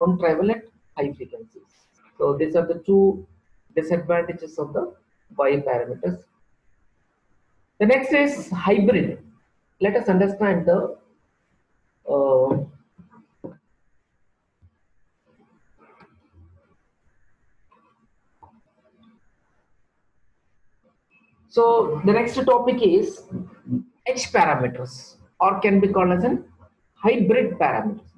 non-trivial at high frequencies. So these are the two disadvantages of the Y parameters. The next is hybrid. Let us understand the uh, So the next topic is H parameters or can be called as an hybrid parameters.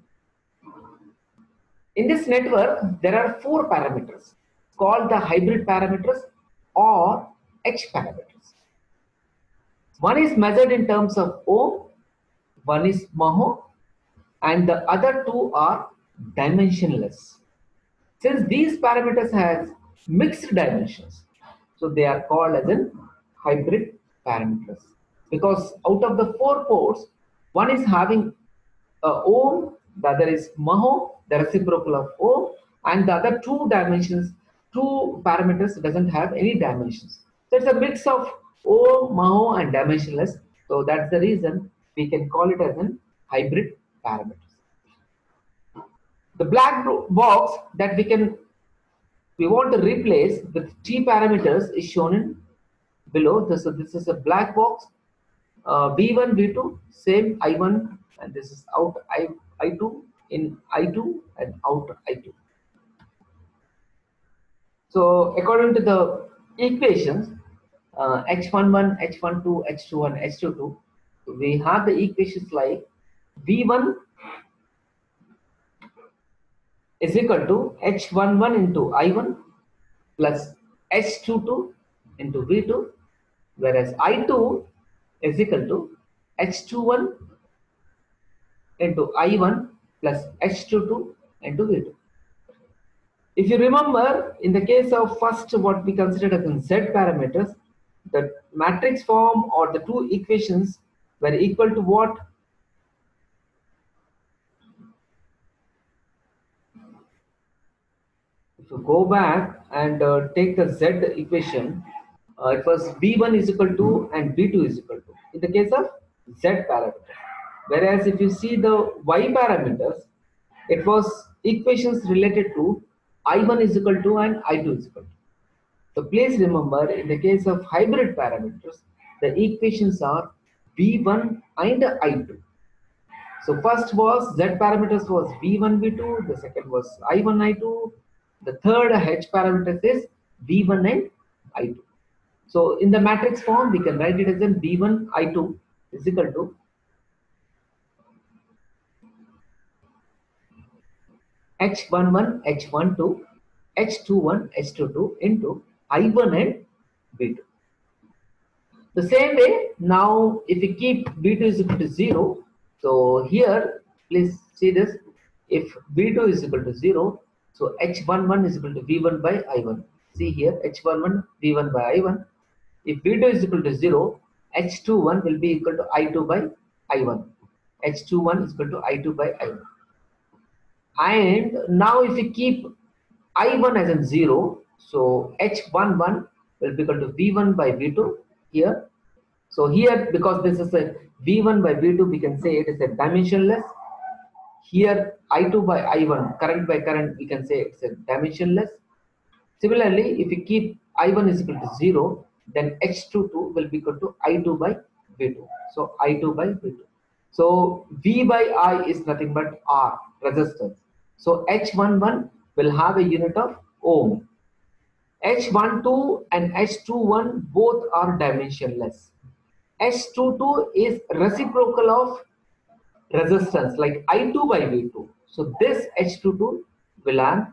In this network, there are four parameters called the hybrid parameters or H parameters. One is measured in terms of ohm, one is maho, and the other two are dimensionless. Since these parameters have mixed dimensions, so they are called as an hybrid parameters. Because out of the four ports, one is having uh, ohm, the other is maho, the reciprocal of ohm, and the other two dimensions, two parameters doesn't have any dimensions. So it's a mix of ohm, maho, and dimensionless. So that's the reason we can call it as an hybrid parameters. The black box that we can we want to replace with T parameters is shown in below. This, so this is a black box. Uh, V1, V2, same I1, and this is out I, I2 in I2 and out I2. So according to the equations, uh, H11, H12, H21, H22, we have the equations like V1 is equal to H11 into I1 plus H22 into V2 whereas I2 is equal to H21 into I1 plus H22 into V2. If you remember, in the case of first what we considered as Z parameters, the matrix form or the two equations were equal to what? If you go back and uh, take the Z equation, uh, it was V1 is equal to and V2 is equal to in the case of Z parameter. Whereas if you see the Y parameters, it was equations related to I1 is equal to and I2 is equal to. So please remember in the case of hybrid parameters, the equations are V1 and I2. So first was Z parameters was V1, V2, the second was I1, I2, the third H parameters is V1 and I2. So in the matrix form, we can write it as in V1 I2 is equal to H11 H12 H21 H22 into I1 and V2. The same way, now if we keep V2 is equal to 0, so here, please see this, if V2 is equal to 0, so H11 is equal to V1 by I1. See here, H11 V1 by I1 if V2 is equal to 0, H21 will be equal to I2 by I1. H21 is equal to I2 by I1. And now if we keep I1 as a 0, so H11 will be equal to V1 by V2 here. So here, because this is a V1 by V2, we can say it is a dimensionless. Here, I2 by I1, current by current, we can say it's a dimensionless. Similarly, if we keep I1 is equal to 0, then H22 will be equal to I2 by V2. So I2 by V2. So V by I is nothing but R, resistance. So H11 will have a unit of ohm. H12 and H21 both are dimensionless. H22 is reciprocal of resistance like I2 by V2. So this H22 will have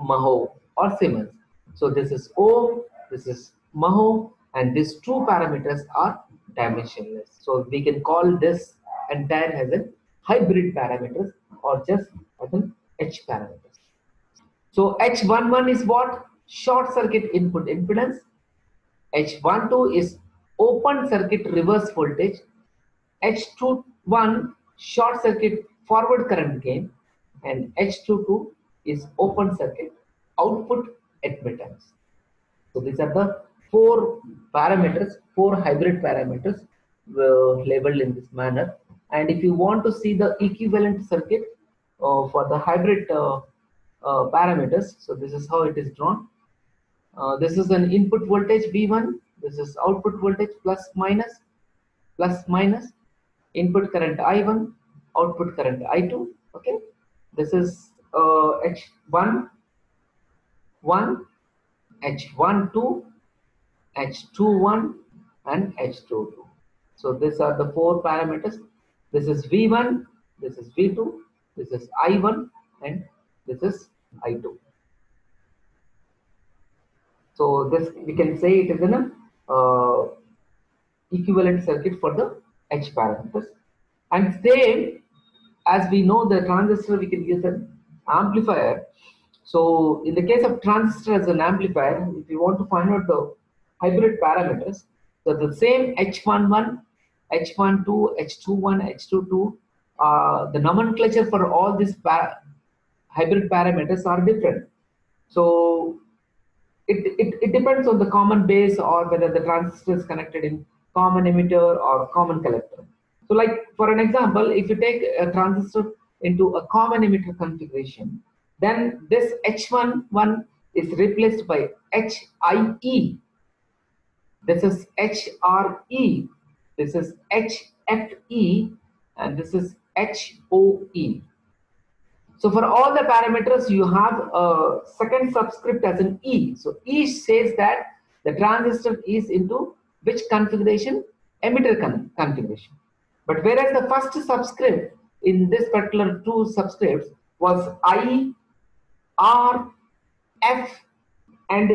Maho or Siemens. So this is ohm, this is Maho and these two parameters are dimensionless. So we can call this entire as a hybrid parameters or just as an H parameters. So H11 is what? Short circuit input impedance. H12 is open circuit reverse voltage. H21 short circuit forward current gain and H22 is open circuit output admittance. So these are the four parameters, four hybrid parameters uh, labeled in this manner. And if you want to see the equivalent circuit for the hybrid uh, uh, parameters. So this is how it is drawn. Uh, this is an input voltage V1. This is output voltage plus minus, plus minus. Input current I1, output current I2. Okay. This is uh, H1, 1, H1, 2, H21 and H22. So these are the four parameters. This is V1, this is V2, this is I1 and this is I2. So this we can say it is an uh, equivalent circuit for the H parameters. And same as we know the transistor we can use an amplifier. So in the case of transistor as an amplifier, if you want to find out the hybrid parameters, so the same H11, H12, H21, H22, uh, the nomenclature for all these hybrid parameters are different. So it, it, it depends on the common base or whether the transistor is connected in common emitter or common collector. So like for an example, if you take a transistor into a common emitter configuration, then this H11 is replaced by HIE. This is HRE. This is HFE and this is HOE. So for all the parameters, you have a second subscript as an E. So E says that the transistor is into which configuration? Emitter con configuration. But whereas the first subscript in this particular two subscripts was I, R, F, and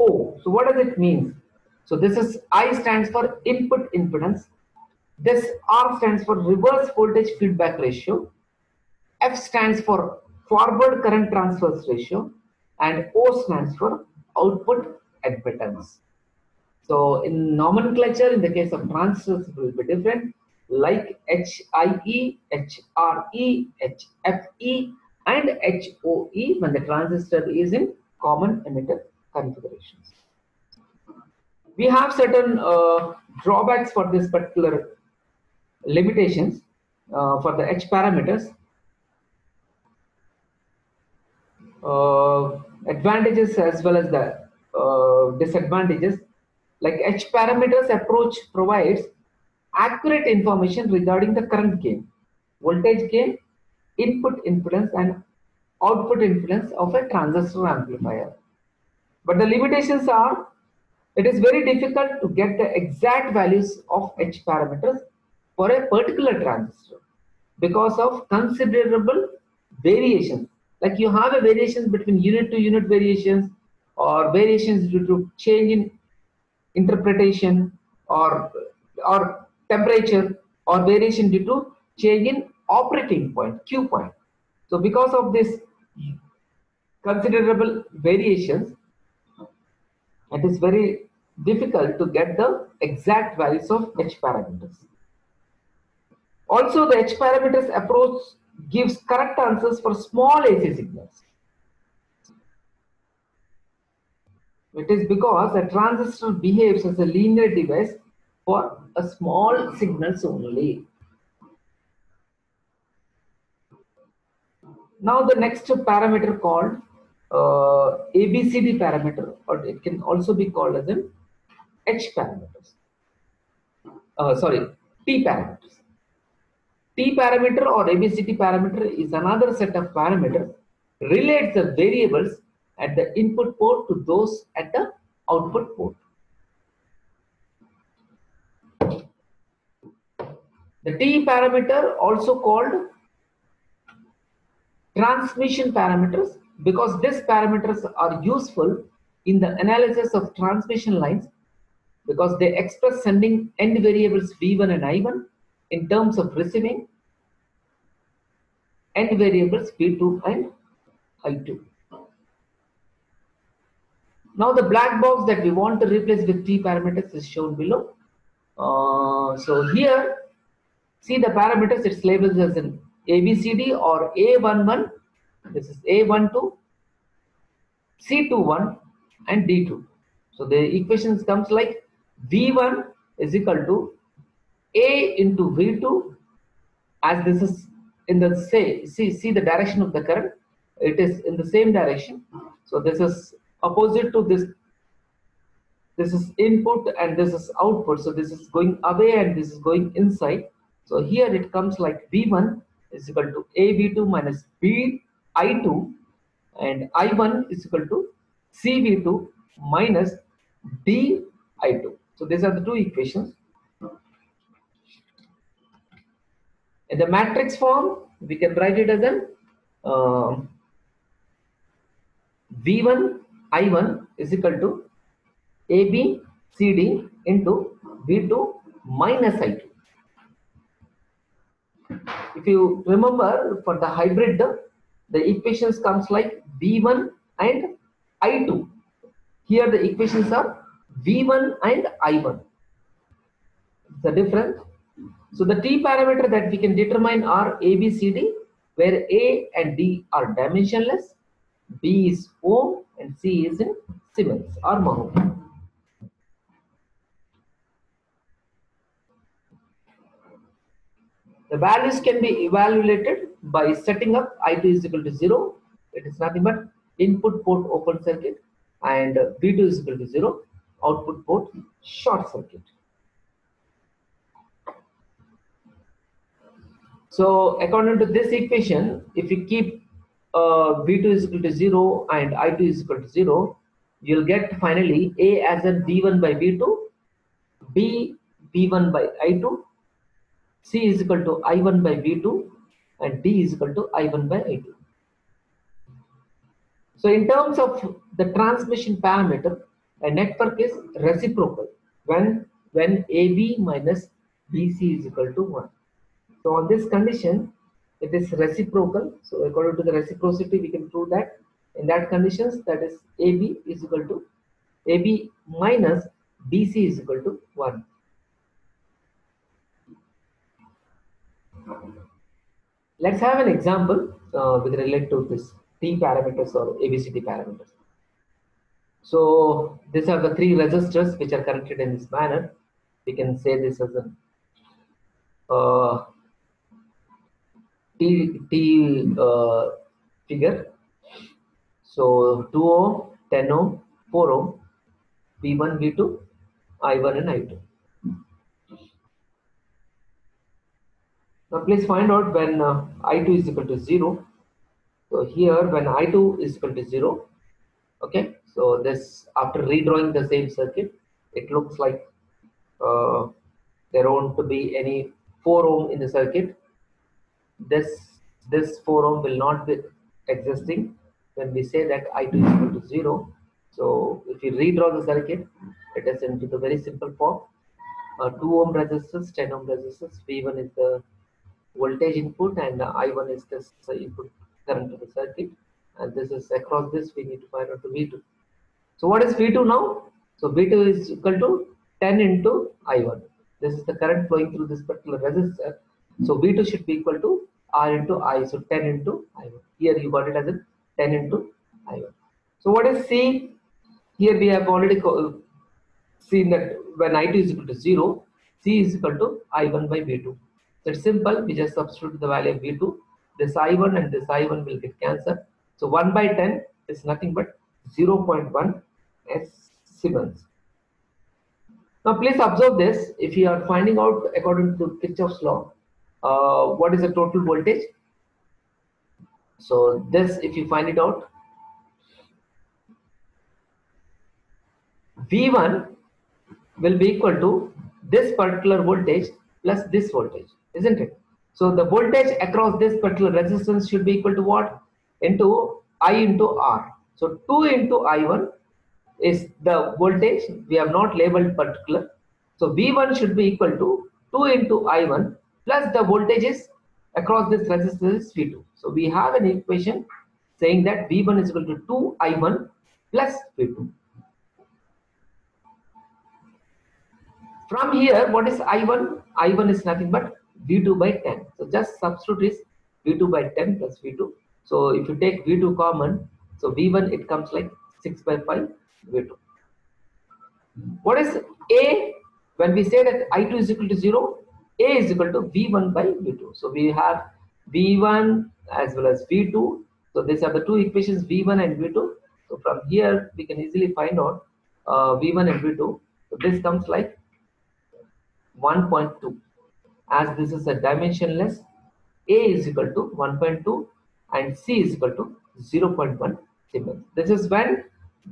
O. So what does it mean? So this is I stands for input impedance. This R stands for reverse voltage feedback ratio. F stands for forward current transfer ratio and O stands for output admittance. So in nomenclature, in the case of transistors, it will be different like HIE, HRE, HFE and HOE when the transistor is in common emitter configurations. We have certain uh, drawbacks for this particular limitations uh, for the H parameters uh, advantages as well as the uh, disadvantages. Like H parameters approach provides accurate information regarding the current gain, voltage gain, input impedance and output impedance of a transistor amplifier. But the limitations are, it is very difficult to get the exact values of H parameters for a particular transistor because of considerable variations like you have a variation between unit to unit variations or variations due to change in interpretation or or temperature or variation due to change in operating point q point. So because of this considerable variations it is very difficult to get the exact values of h parameters also the h parameters approach gives correct answers for small AC signals. It is because a transistor behaves as a linear device for a small signals only. Now the next parameter called uh, ABCD parameter or it can also be called as an H parameters. Uh, sorry, T parameters. T parameter or ABCD parameter is another set of parameters relates the variables at the input port to those at the output port. The T parameter also called transmission parameters because these parameters are useful in the analysis of transmission lines because they express sending end variables V1 and I1 in terms of receiving end variables V2 and I2. Now the black box that we want to replace with T parameters is shown below. Uh, so here, see the parameters, it's labeled as an ABCD or A11, this is A12, C21 and D2. So the equations comes like V1 is equal to a into V2 as this is in the say see see the direction of the current it is in the same direction. So this is opposite to this. This is input and this is output. So this is going away and this is going inside. So here it comes like V1 is equal to AV2 minus BI2 and I1 is equal to CV2 minus DI2. So these are the two equations. In the matrix form, we can write it as an uh, V1 I1 is equal to AB CD into V2 minus I2. If you remember for the hybrid, the equations comes like V1 and I2. Here the equations are V1 and I1. The difference. So the T parameter that we can determine are A, B, C, D, where A and D are dimensionless, B is ohm, and C is in Siemens or Maho. The values can be evaluated by setting up I2 is equal to 0. It is nothing but input port open circuit and V2 is equal to 0, output port short circuit. So according to this equation, if you keep uh, V2 is equal to 0 and I2 is equal to 0, you'll get finally A as in V1 by V2, B V1 by I2, C is equal to I1 by V2 and D is equal to I1 by I2. So in terms of the transmission parameter, a network is reciprocal when when AB minus BC is equal to 1. So on this condition, it is reciprocal. So according to the reciprocity, we can prove that in that conditions, that is AB is equal to AB minus BC is equal to 1. Let's have an example uh, with relate to this T parameters or ABCD parameters. So these are the three resistors which are connected in this manner. We can say this as a uh, T, T uh, figure. So 2 ohm, 10 ohm, 4 ohm, V1, V2, I1 and I2. Now please find out when uh, I2 is equal to 0. So here when I2 is equal to 0, okay, so this after redrawing the same circuit, it looks like uh, there won't be any 4 ohm in the circuit. This, this 4 ohm will not be existing when we say that I2 is equal to 0. So if you redraw the circuit, it is into the very simple form. Uh, 2 ohm resistance, 10 ohm resistance, V1 is the voltage input and uh, I1 is uh, input current to the circuit and this is across this we need to find out the V2. So what is V2 now? So V2 is equal to 10 into I1. This is the current flowing through this particular resistor. So V2 should be equal to R into I. So 10 into I1. Here you got it as a 10 into I1. So what is C? Here we have already uh, seen that when I2 is equal to 0, C is equal to I1 by V2. So it's simple. We just substitute the value of V2. This I1 and this I1 will get cancelled. So 1 by 10 is nothing but 0.1 S Siemens. Now please observe this. If you are finding out according to Kirchhoff's law, uh, what is the total voltage? So this, if you find it out, V1 will be equal to this particular voltage plus this voltage, isn't it? So the voltage across this particular resistance should be equal to what? Into I into R. So 2 into I1 is the voltage. We have not labeled particular. So V1 should be equal to 2 into I1 plus the voltages across this resistance V2. So we have an equation saying that V1 is equal to 2 I1 plus V2. From here, what is I1? I1 is nothing but V2 by 10. So just substitute is V2 by 10 plus V2. So if you take V2 common, so V1 it comes like 6 by 5 V2. What is A? When we say that I2 is equal to 0, A is equal to V1 by V2. So we have V1 as well as V2. So these are the two equations V1 and V2. So from here we can easily find out uh, V1 and V2. So this comes like 1.2 as this is a dimensionless A is equal to 1.2 and C is equal to 0.1 Siemens. This is when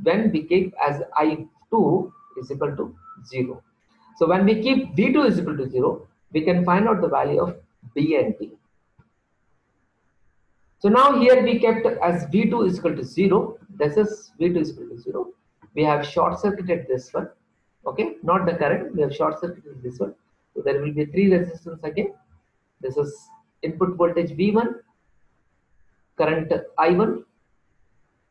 when we keep as I2 is equal to 0. So when we keep V2 is equal to 0, we can find out the value of B and D. So now here we kept as V2 is equal to 0. This is V2 is equal to 0. We have short circuited this one. Okay, not the current. We have short circuited this one. So there will be three resistance again. This is input voltage V1, current I1.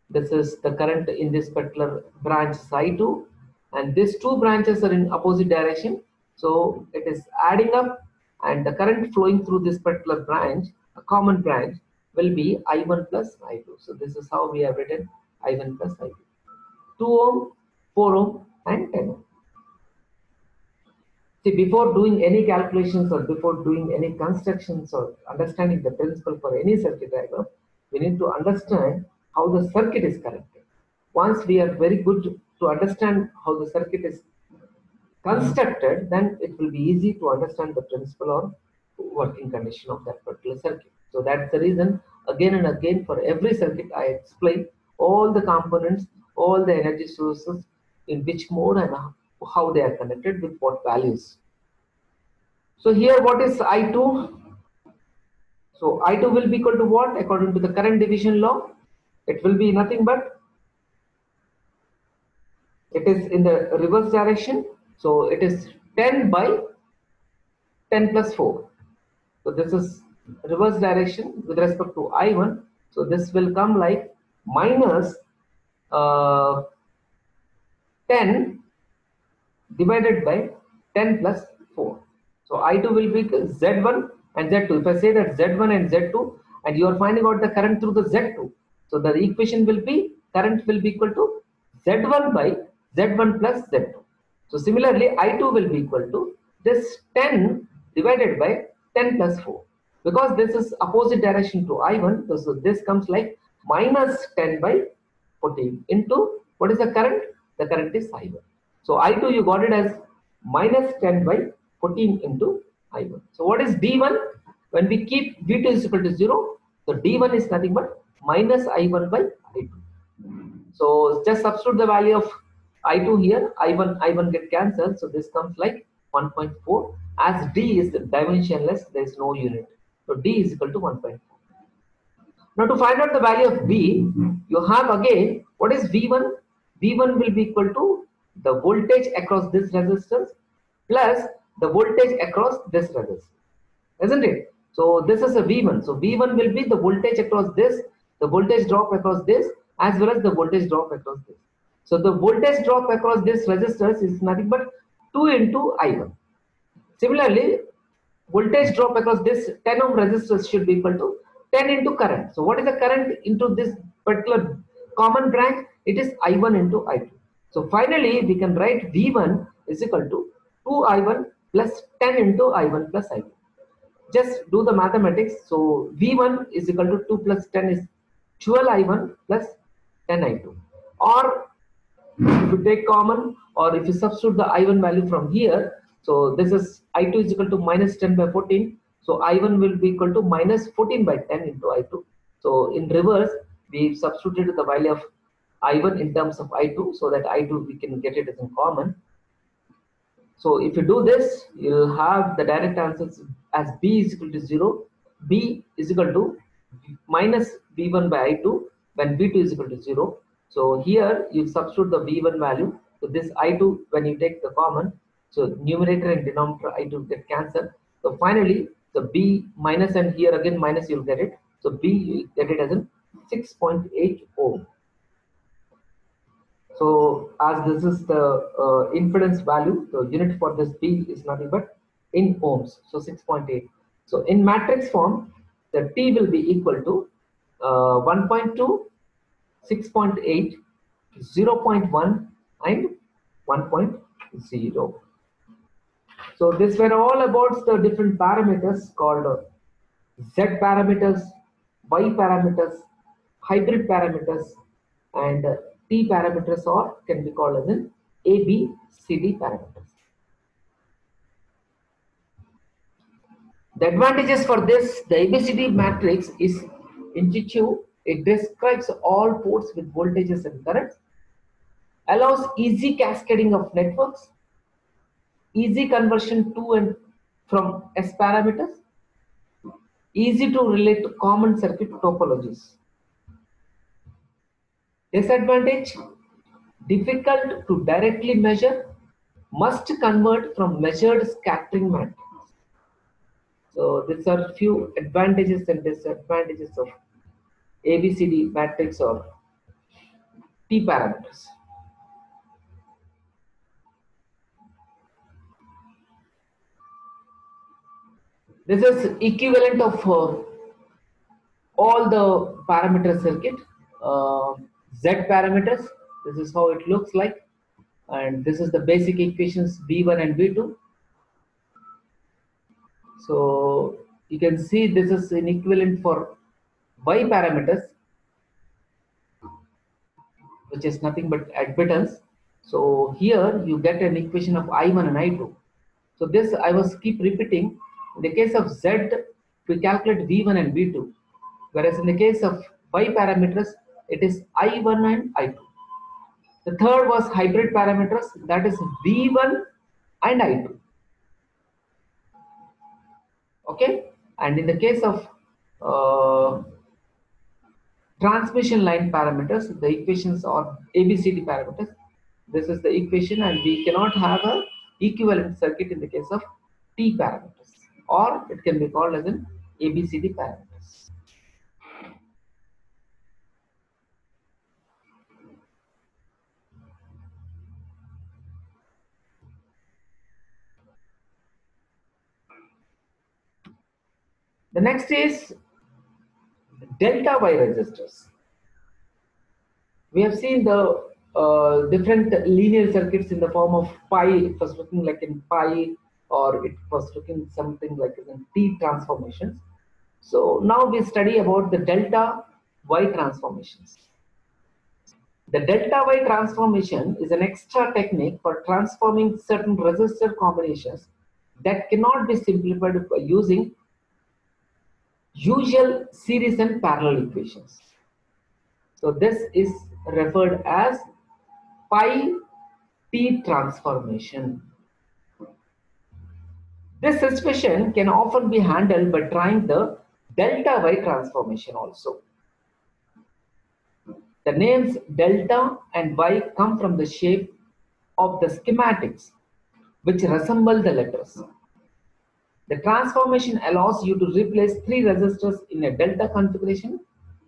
This is the current in this particular branch I2 and these two branches are in opposite direction. So it is adding up and the current flowing through this particular branch, a common branch, will be I1 plus I2. So this is how we have written I1 plus I2. 2 ohm, 4 ohm and 10 ohm. See, before doing any calculations or before doing any constructions or understanding the principle for any circuit diagram, we need to understand how the circuit is connected. Once we are very good to understand how the circuit is constructed, then it will be easy to understand the principle or working condition of that particular circuit. So that's the reason again and again for every circuit I explain all the components, all the energy sources in which mode and how they are connected with what values. So here what is I2? So I2 will be equal to what according to the current division law? It will be nothing but it is in the reverse direction. So it is 10 by 10 plus 4. So this is reverse direction with respect to I1. So this will come like minus uh, 10 divided by 10 plus 4. So I2 will be Z1 and Z2. If I say that Z1 and Z2 and you are finding out the current through the Z2. So the equation will be current will be equal to Z1 by Z1 plus Z2. So similarly I2 will be equal to this 10 divided by 10 plus 4 because this is opposite direction to I1 so this comes like minus 10 by 14 into what is the current? The current is I1 so I2 you got it as minus 10 by 14 into I1 so what is D1 when we keep V2 is equal to 0 so D1 is nothing but minus I1 by I2 so just substitute the value of I2 here I1 I1 get cancelled so this comes like 1.4 as D is dimensionless there is no unit so D is equal to 1.4. Now to find out the value of B, you have again, what is V1? V1 will be equal to the voltage across this resistance plus the voltage across this resistance. Isn't it? So this is a V1. So V1 will be the voltage across this, the voltage drop across this, as well as the voltage drop across this. So the voltage drop across this resistance is nothing but 2 into I1. Similarly, voltage drop across this 10 ohm resistance should be equal to 10 into current. So what is the current into this particular common branch? It is I1 into I2. So finally, we can write V1 is equal to 2I1 plus 10 into I1 plus I2. Just do the mathematics. So V1 is equal to 2 plus 10 is 12I1 plus 10I2. Or if you take common or if you substitute the I1 value from here, so this is I2 is equal to minus 10 by 14. So I1 will be equal to minus 14 by 10 into I2. So in reverse, we substituted the value of I1 in terms of I2 so that I2 we can get it as in common. So if you do this, you'll have the direct answers as B is equal to 0. B is equal to minus V1 by I2 when V2 is equal to 0. So here you substitute the V1 value. So this I2 when you take the common so numerator and denominator I2 get cancelled. So finally, the B minus and here again minus you'll get it. So B you get it as in 6.8 ohm. So as this is the uh, impedance value, the unit for this B is nothing but in ohms. So 6.8. So in matrix form, the T will be equal to uh, 1.2, 6.8, 0.1 and 1.0. So this were all about the different parameters called Z parameters, Y parameters, hybrid parameters and T parameters or can be called as an A, B, C, D parameters. The advantages for this, the ABCD matrix is intuitive. It describes all ports with voltages and currents, allows easy cascading of networks, easy conversion to and from S parameters, easy to relate to common circuit topologies. Disadvantage, difficult to directly measure, must convert from measured scattering matrix. So these are few advantages and disadvantages of ABCD matrix or T parameters. This is equivalent of uh, all the parameter circuit, uh, Z parameters. This is how it looks like. And this is the basic equations V1 and V2. So you can see this is an equivalent for Y parameters, which is nothing but admittance. So here you get an equation of I1 and I2. So this I was keep repeating. In the case of Z, we calculate V1 and V2. Whereas in the case of Y parameters, it is I1 and I2. The third was hybrid parameters, that is V1 and I2 okay and in the case of uh, transmission line parameters the equations are abcd parameters. This is the equation and we cannot have a equivalent circuit in the case of t parameters or it can be called as an abcd parameters. The next is delta Y resistors. We have seen the uh, different linear circuits in the form of pi. It was looking like in pi, or it was looking something like in T transformations. So now we study about the delta Y transformations. The delta Y transformation is an extra technique for transforming certain resistor combinations that cannot be simplified by using usual series and parallel equations. So this is referred as pi t transformation. This situation can often be handled by trying the delta y transformation also. The names delta and y come from the shape of the schematics which resemble the letters. The transformation allows you to replace three resistors in a delta configuration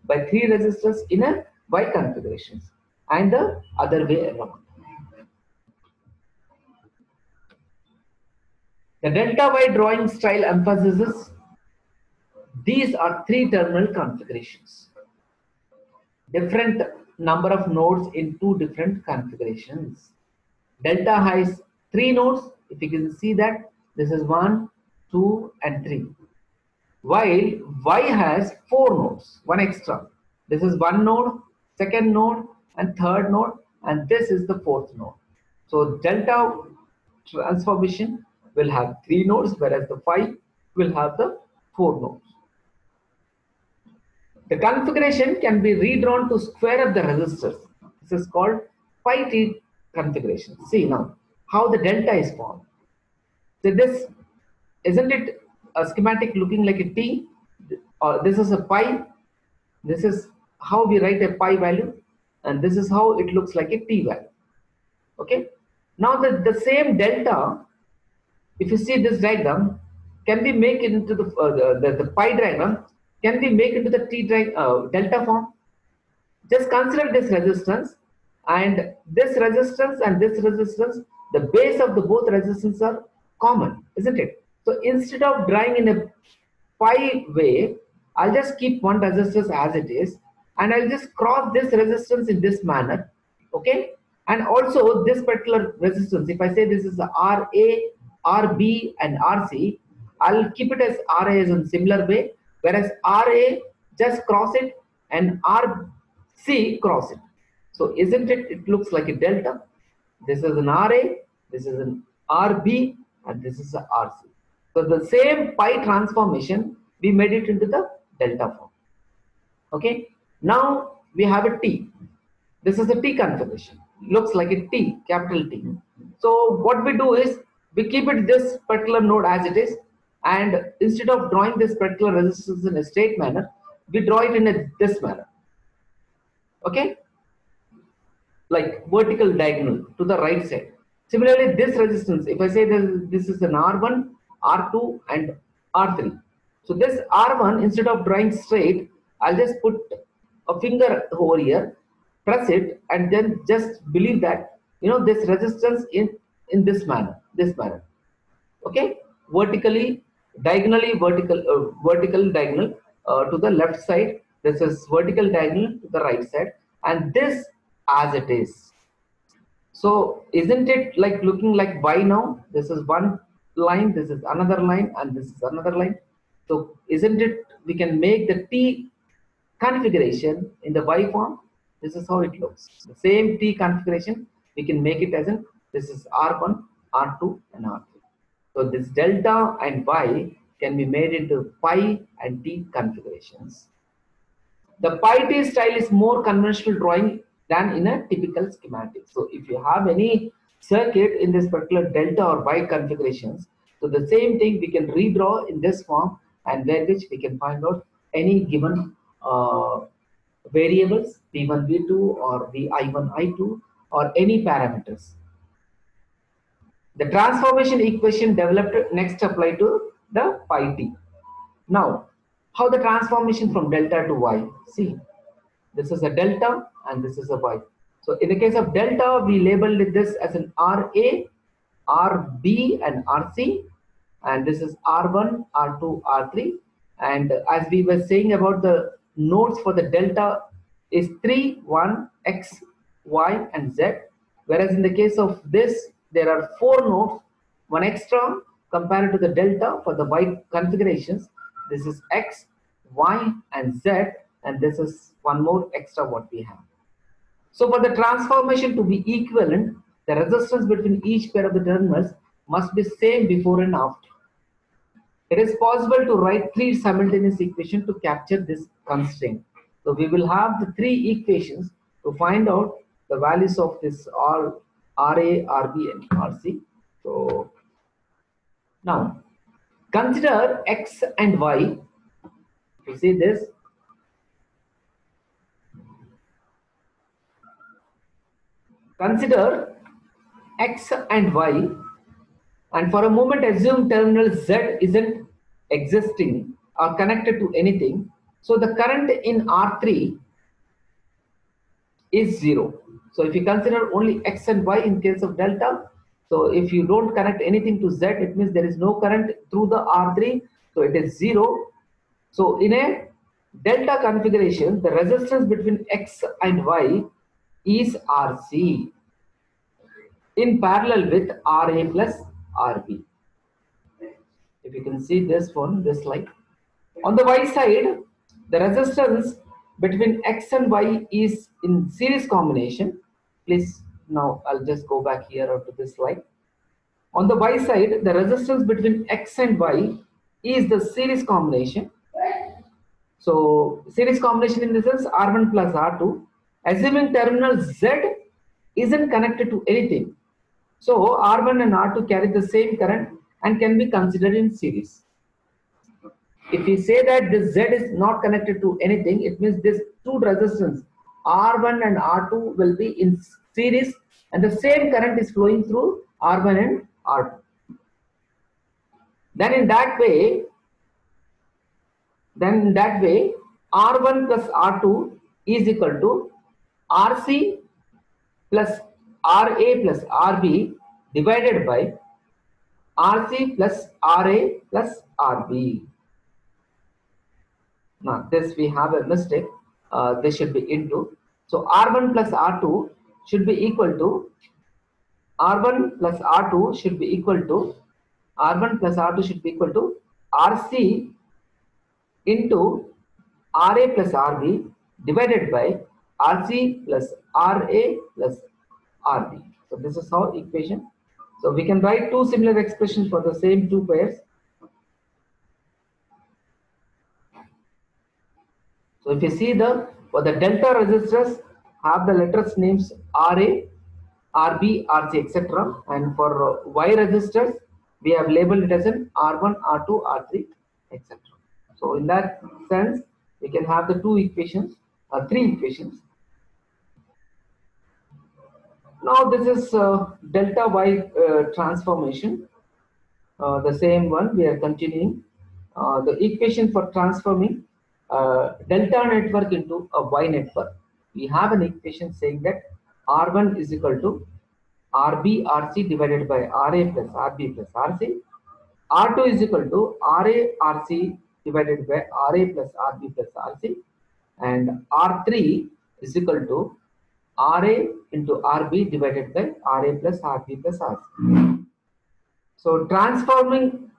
by three resistors in a Y configuration and the other way around. The delta Y drawing style emphasizes these are three terminal configurations. Different number of nodes in two different configurations. Delta has three nodes. If you can see that, this is one, 2 and 3 while y has four nodes one extra. This is one node second node and third node and this is the fourth node. So delta transformation will have three nodes whereas the phi will have the four nodes. The configuration can be redrawn to square up the resistors. This is called pi t configuration. See now how the delta is formed. So this isn't it a schematic looking like a T? Or this is a pi. This is how we write a pi value. And this is how it looks like a T value. Okay. Now the, the same delta, if you see this diagram, can be made into the, uh, the, the, the, pi diagram, can be make into the T uh, delta form. Just consider this resistance and this resistance and this resistance, the base of the both resistance are common, isn't it? So instead of drawing in a pi way, I'll just keep one resistance as it is and I'll just cross this resistance in this manner. Okay. And also this particular resistance, if I say this is RA, RB and RC, I'll keep it as RA as in similar way. Whereas RA, just cross it and RC cross it. So isn't it, it looks like a delta. This is an RA, this is an RB, and this is a RC. So the same pi transformation, we made it into the delta form. Okay. Now we have a T. This is a T configuration. Looks like a T, capital T. So what we do is we keep it this particular node as it is and instead of drawing this particular resistance in a straight manner, we draw it in a this manner. Okay? Like vertical diagonal to the right side. Similarly, this resistance, if I say that this is an R1, R2 and R3. So this R1, instead of drawing straight, I'll just put a finger over here, press it and then just believe that, you know, this resistance in, in this manner, this manner. Okay? Vertically, diagonally vertical, uh, vertical diagonal uh, to the left side. This is vertical diagonal to the right side and this as it is. So isn't it like looking like Y now? This is one line, this is another line and this is another line. So isn't it, we can make the T configuration in the Y form. This is how it looks. The same T configuration, we can make it as in, this is R1, R2 and R3. So this delta and Y can be made into pi and T configurations. The pi T style is more conventional drawing than in a typical schematic. So if you have any circuit in this particular delta or Y configurations, so the same thing we can redraw in this form and where which we can find out any given uh, variables v1, v2 or vi1, i2 or any parameters. The transformation equation developed next apply to the pi t. Now, how the transformation from delta to y? See, this is a delta and this is a y. So in the case of delta, we labeled this as an RA, RB and RC and this is R1, R2, R3 and as we were saying about the nodes for the delta is 3, 1, X, Y and Z whereas in the case of this there are four nodes, one extra compared to the delta for the Y configurations. This is X, Y and Z and this is one more extra what we have. So for the transformation to be equivalent, the resistance between each pair of the terminals must be same before and after. It is possible to write three simultaneous equations to capture this constraint. So we will have the three equations to find out the values of this all RA, RB and RC. So now consider X and Y. You see this? Consider X and Y and for a moment assume terminal Z isn't existing or connected to anything. So the current in R3 is zero. So if you consider only X and Y in case of delta, so if you don't connect anything to Z, it means there is no current through the R3, so it is zero. So in a delta configuration, the resistance between X and Y is RC in parallel with RA plus RB. If you can see this one, this like on the Y side, the resistance between X and Y is in series combination. Please now I'll just go back here to this slide. On the Y side, the resistance between X and Y is the series combination. So series combination in the sense R1 plus R2, assuming terminal Z isn't connected to anything. So R1 and R2 carry the same current and can be considered in series. If we say that this Z is not connected to anything, it means this two resistance R1 and R2 will be in series and the same current is flowing through R1 and R2. Then in that way, then in that way, R1 plus R2 is equal to RC plus RA plus RB divided by RC plus RA plus RB. Now this we have a mistake. Uh, this should be into. So R1 plus R2 should be equal to R1 plus R2 should be equal to R1 plus R2 should be equal to RC into RA plus RB divided by RC plus RA plus RB. So this is our equation. So we can write two similar expressions for the same two pairs. So if you see the for the delta resistors have the letters names RA, RB, RC, etc. And for Y resistors, we have labeled it as an R1, R2, R3, etc. So in that sense, we can have the two equations, or three equations. Now this is uh, delta Y uh, transformation. Uh, the same one we are continuing. The equation for transforming delta network into a Y network. We have an equation saying that R1 is equal to RB RC divided by RA plus RB plus RC. R2 is equal to RA RC divided by RA plus RB plus RC. And R3 is equal to RA into RB divided by RA plus RB plus RC. So transforming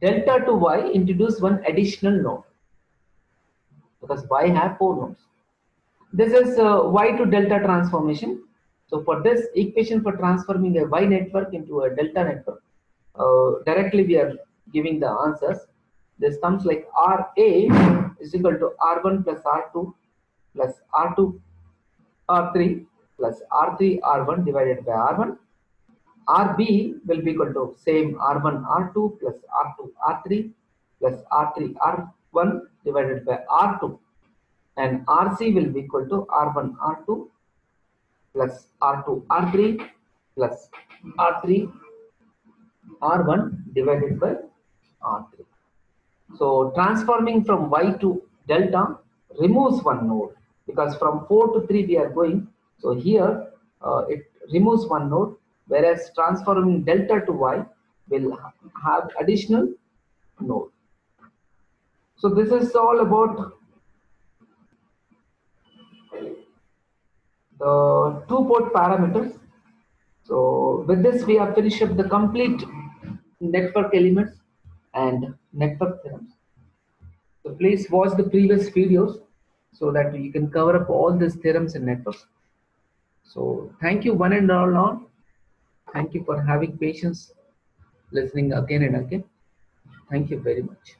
delta to Y introduce one additional node because Y have four nodes. This is uh, Y to delta transformation. So for this equation for transforming a Y network into a delta network, uh, directly we are giving the answers. This comes like RA is equal to R1 plus R2 plus R2 R3 plus R3 R1 divided by R1. RB will be equal to same R1 R2 plus R2 R3 plus R3 R1 divided by R2 and RC will be equal to R1 R2 plus R2 R3 plus R3 R1 divided by R3. So transforming from Y to delta removes one node because from 4 to 3 we are going. So here uh, it removes one node whereas transforming delta to Y will have additional node. So this is all about the two port parameters. So with this we have finished up the complete network elements and network theorems. So please watch the previous videos so that you can cover up all these theorems and networks. So thank you one and all on. Thank you for having patience listening again and again. Thank you very much.